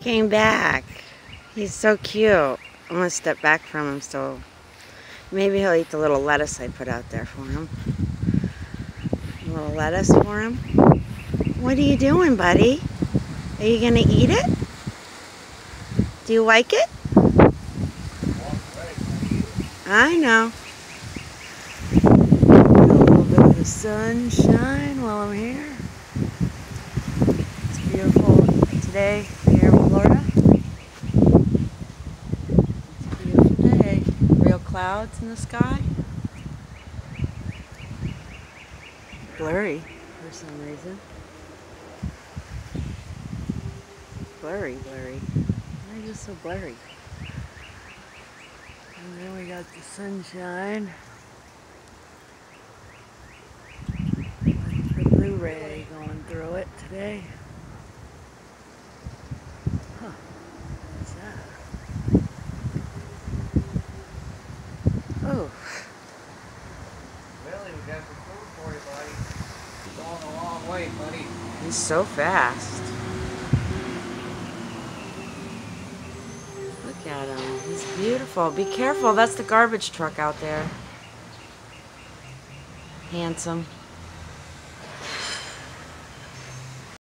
Came back. He's so cute. I'm gonna step back from him so maybe he'll eat the little lettuce I put out there for him. A little lettuce for him. What are you doing, buddy? Are you gonna eat it? Do you like it? I know. A little bit of sunshine while I'm here. It's beautiful today here in Florida. It's a beautiful day. Real clouds in the sky. Blurry for some reason. Blurry, blurry. Why is it so blurry? And then we got the sunshine. The Blu-ray going through it today. Huh. What's that? Oh, Billy, we got some food for you, buddy. Going a long way, buddy. he's so fast. Look at him. He's beautiful. Be careful. That's the garbage truck out there. Handsome.